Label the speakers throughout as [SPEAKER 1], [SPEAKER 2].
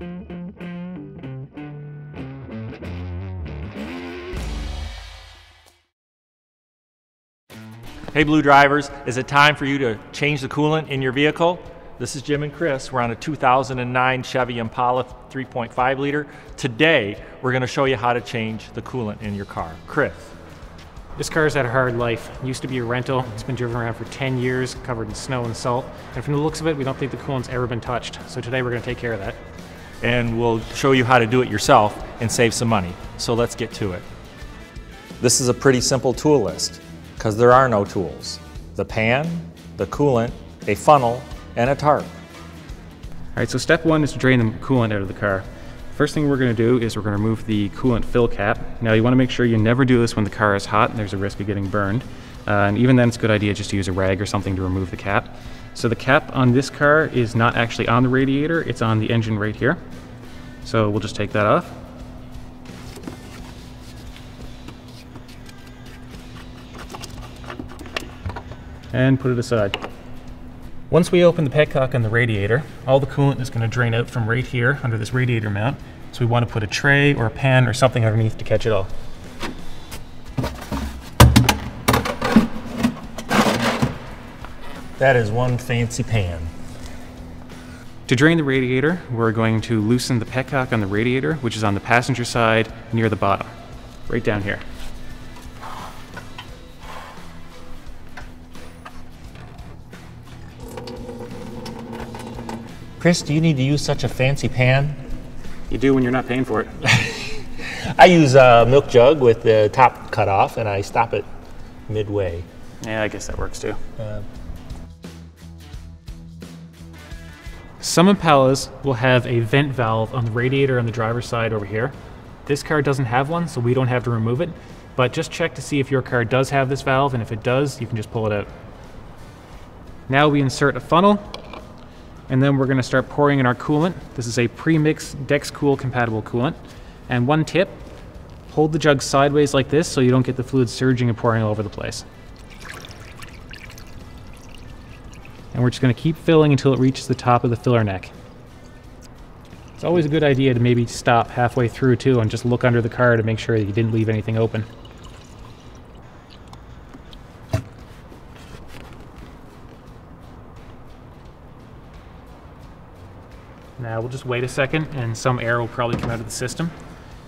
[SPEAKER 1] Hey Blue drivers, is it time for you to change the coolant in your vehicle? This is Jim and Chris. We're on a 2009 Chevy Impala 3.5 liter. Today, we're going to show you how to change the coolant in your car. Chris.
[SPEAKER 2] This car's had a hard life. It used to be a rental. It's been driven around for 10 years, covered in snow and salt. And from the looks of it, we don't think the coolant's ever been touched. So today we're going to take care of that.
[SPEAKER 1] And we'll show you how to do it yourself and save some money. So let's get to it. This is a pretty simple tool list because there are no tools. The pan, the coolant, a funnel, and a tarp.
[SPEAKER 2] All right, so step one is to drain the coolant out of the car. First thing we're gonna do is we're gonna remove the coolant fill cap. Now you wanna make sure you never do this when the car is hot and there's a risk of getting burned. Uh, and even then it's a good idea just to use a rag or something to remove the cap. So the cap on this car is not actually on the radiator, it's on the engine right here. So we'll just take that off. and put it aside. Once we open the petcock on the radiator, all the coolant is going to drain out from right here under this radiator mount. So we want to put a tray or a pan or something underneath to catch it all.
[SPEAKER 1] That is one fancy pan.
[SPEAKER 2] To drain the radiator, we're going to loosen the petcock on the radiator, which is on the passenger side near the bottom, right down here.
[SPEAKER 1] Chris, do you need to use such a fancy pan?
[SPEAKER 2] You do when you're not paying for it.
[SPEAKER 1] I use a milk jug with the top cut off and I stop it midway.
[SPEAKER 2] Yeah, I guess that works too. Uh, Some Impalas will have a vent valve on the radiator on the driver's side over here. This car doesn't have one, so we don't have to remove it. But just check to see if your car does have this valve, and if it does, you can just pull it out. Now we insert a funnel and then we're going to start pouring in our coolant. This is a pre-mixed DexCool compatible coolant. And one tip, hold the jug sideways like this so you don't get the fluid surging and pouring all over the place. And we're just going to keep filling until it reaches the top of the filler neck. It's always a good idea to maybe stop halfway through too and just look under the car to make sure that you didn't leave anything open. Now we'll just wait a second and some air will probably come out of the system.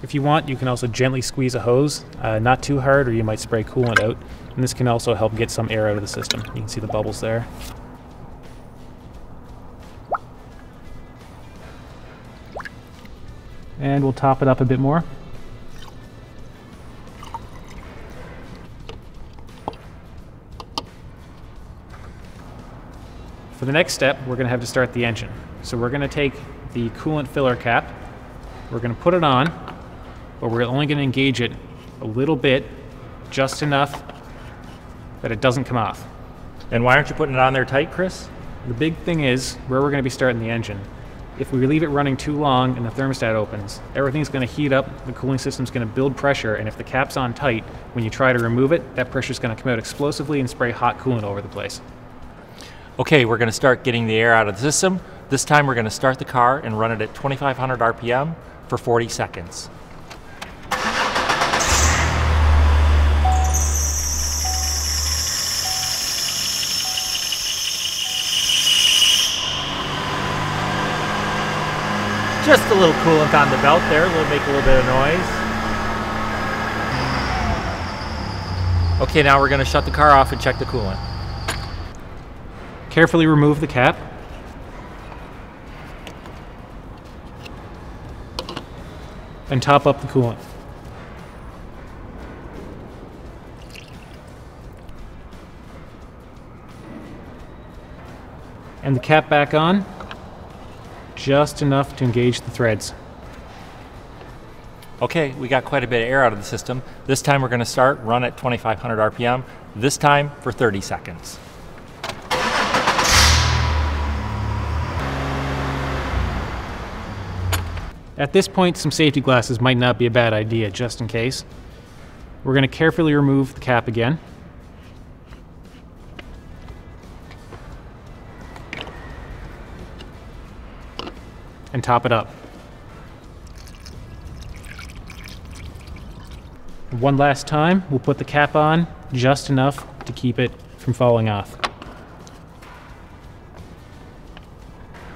[SPEAKER 2] If you want, you can also gently squeeze a hose, uh, not too hard or you might spray coolant out. And this can also help get some air out of the system. You can see the bubbles there. And we'll top it up a bit more. For the next step, we're going to have to start the engine. So we're going to take the coolant filler cap, we're going to put it on, but we're only going to engage it a little bit, just enough that it doesn't come off.
[SPEAKER 1] And why aren't you putting it on there tight, Chris?
[SPEAKER 2] The big thing is where we're going to be starting the engine. If we leave it running too long and the thermostat opens, everything's going to heat up, the cooling system's going to build pressure, and if the cap's on tight, when you try to remove it, that pressure's going to come out explosively and spray hot coolant over the place.
[SPEAKER 1] Okay, we're going to start getting the air out of the system. This time we're going to start the car and run it at 2500 RPM for 40 seconds. Just a little coolant on the belt there, It'll make a little bit of noise. Okay, now we're going to shut the car off and check the coolant.
[SPEAKER 2] Carefully remove the cap. And top up the coolant. And the cap back on, just enough to engage the threads.
[SPEAKER 1] Okay, we got quite a bit of air out of the system. This time we're going to start, run at 2500 RPM, this time for 30 seconds.
[SPEAKER 2] At this point, some safety glasses might not be a bad idea, just in case. We're going to carefully remove the cap again. and top it up. One last time, we'll put the cap on just enough to keep it from falling off.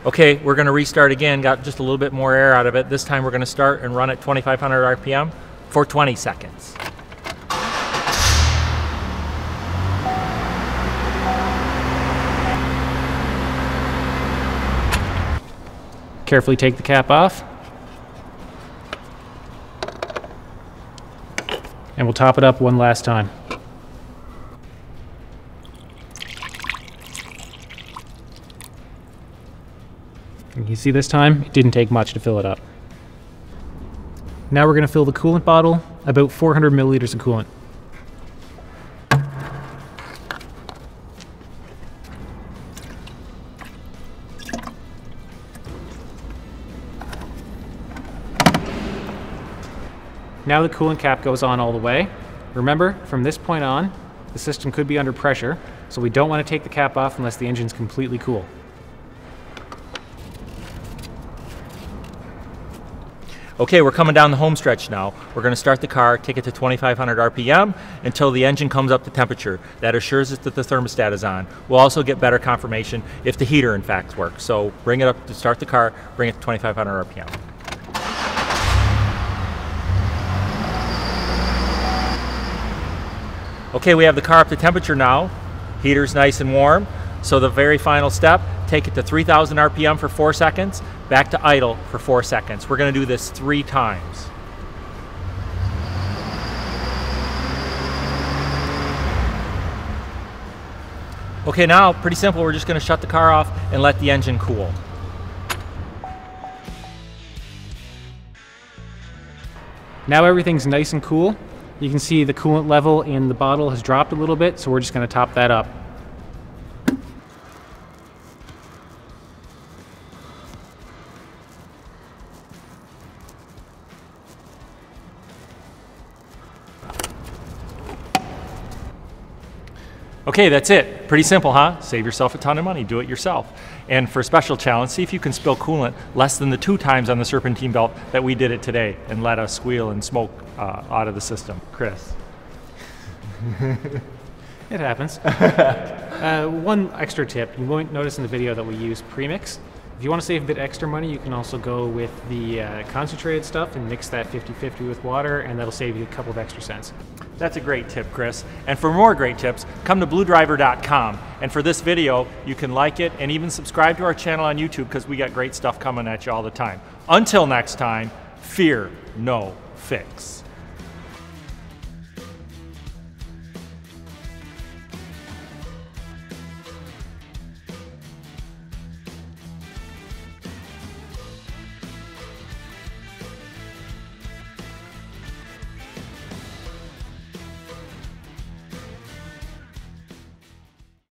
[SPEAKER 1] Okay, we're gonna restart again, got just a little bit more air out of it. This time we're gonna start and run at 2,500 RPM for 20 seconds.
[SPEAKER 2] Carefully take the cap off. And we'll top it up one last time. You see this time, it didn't take much to fill it up. Now we're going to fill the coolant bottle, about 400 milliliters of coolant. Now the coolant cap goes on all the way. Remember, from this point on, the system could be under pressure, so we don't want to take the cap off unless the engine's completely cool.
[SPEAKER 1] Okay, we're coming down the home stretch now. We're going to start the car, take it to 2500 RPM until the engine comes up to temperature. That assures us that the thermostat is on. We'll also get better confirmation if the heater in fact works. So bring it up to start the car, bring it to 2500 RPM. Okay, we have the car up to temperature now. Heater's nice and warm. So the very final step, take it to 3000 RPM for four seconds, back to idle for four seconds. We're gonna do this three times. Okay, now, pretty simple, we're just gonna shut the car off and let the engine cool.
[SPEAKER 2] Now everything's nice and cool. You can see the coolant level in the bottle has dropped a little bit, so we're just going to top that up.
[SPEAKER 1] Okay, that's it. Pretty simple, huh? Save yourself a ton of money, do it yourself. And for a special challenge, see if you can spill coolant less than the two times on the serpentine belt that we did it today and let us squeal and smoke uh, out of the system. Chris.
[SPEAKER 2] it happens. uh, one extra tip, you won't notice in the video that we use premix. If you want to save a bit extra money, you can also go with the uh, concentrated stuff and mix that 50-50 with water, and that'll save you a couple of extra cents.
[SPEAKER 1] That's a great tip, Chris. And for more great tips, come to bluedriver.com. And for this video, you can like it and even subscribe to our channel on YouTube because we got great stuff coming at you all the time. Until next time, fear no fix.